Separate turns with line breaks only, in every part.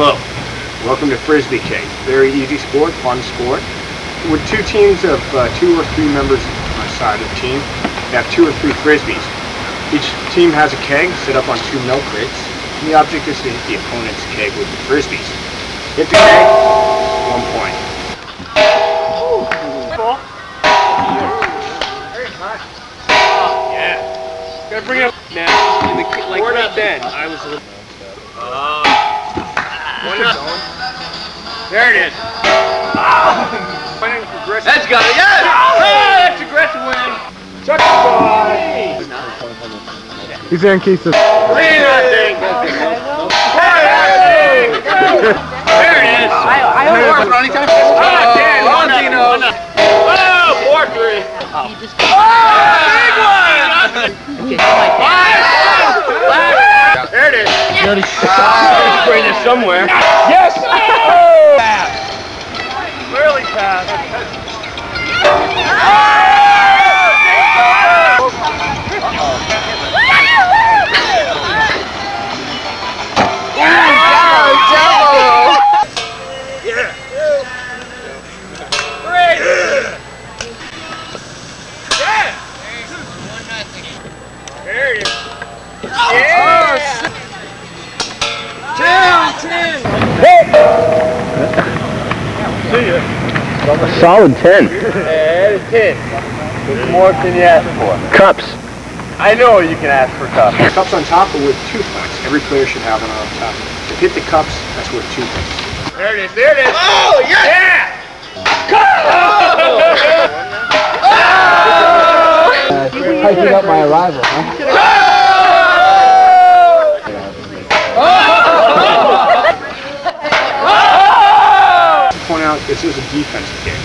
Hello. Welcome to Frisbee Keg. Very easy sport, fun sport. With two teams of uh, two or three members on a side of the team, you have two or three Frisbees. Each team has a keg set up on two milk crates, and the object is to hit the opponent's keg with the Frisbees. Hit the keg, one point.
Yeah. Gotta bring it up now. In the, like right then. I was. Uh, one up. There it is. That's got it. Yes. Oh, that's aggressive win. Chuck the ball.
He's in case of.
Three nothing. There it is. I, I don't work on anytime. Oh, Dan, Valentino. Oh, four three. Oh, big one. There it is. Ah, bring it somewhere. Yes. Oh. Pass. Really pass. Yeah. Great. Yeah. There it is. Yeah.
Solid 10.
And it's in. It's more than you asked for.
Cups.
I know you can ask for cups.
Cups on top are worth two points. Every player should have one on top. If hit the cups, that's worth two points.
There it is. There it is. Oh, yeah.
Hyping uh, up my arrival, huh?
Out, this is a defensive game.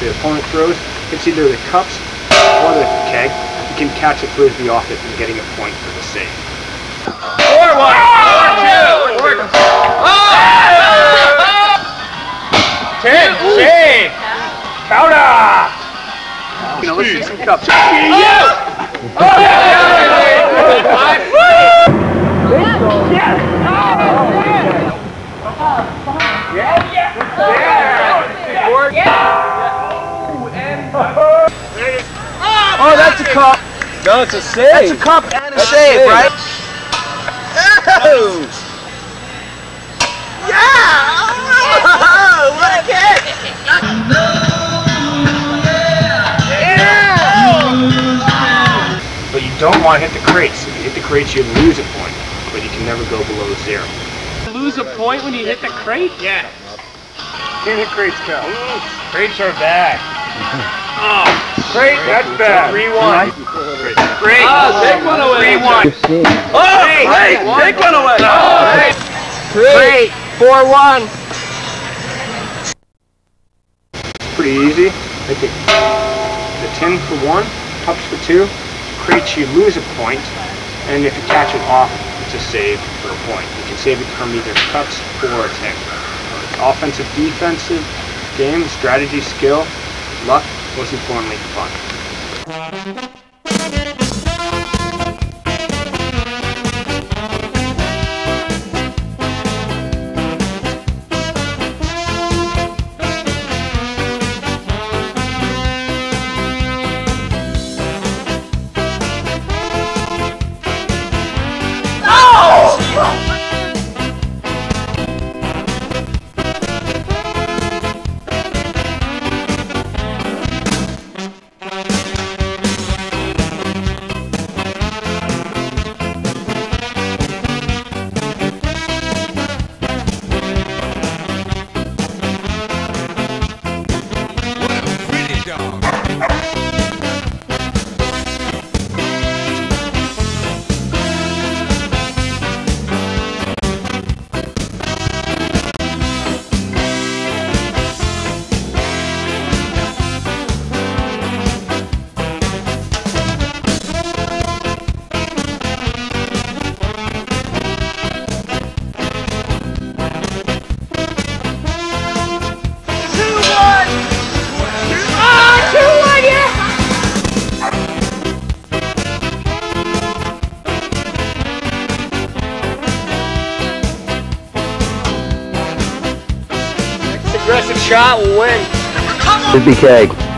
The opponent throws, it's either the cups or the keg, you can catch a frisbee off it and getting a point for the save.
Four one. Four two. Four. Oh! Ten. Save. Powder.
You know, let's see some cups.
Oh! Oh! Yeah! Five.
Oh, that's cup.
No, it's a save.
That's a cup and a save, right? Oh! Yeah! What a kick!
But you don't want to hit the crates. If you hit the crates, you lose a point. But you can never go below zero.
Lose a point when you hit the crate? Yeah. Can't hit crates, Cal. Crates are bad. Oh, crate, that's bad. 3-1. Great. Oh, take one away. 3-1. Oh, great. Take one away. Oh, ah. great. 4-1.
Pretty easy. Hit the, the tin for one, cups for two. Crates, you lose a point. And if you catch it off, it's a save for a point. You can save it from either cups or a tin. It's offensive, defensive game, strategy, skill, luck, most importantly, fun.
Aggressive shot will win.
Frisbee keg.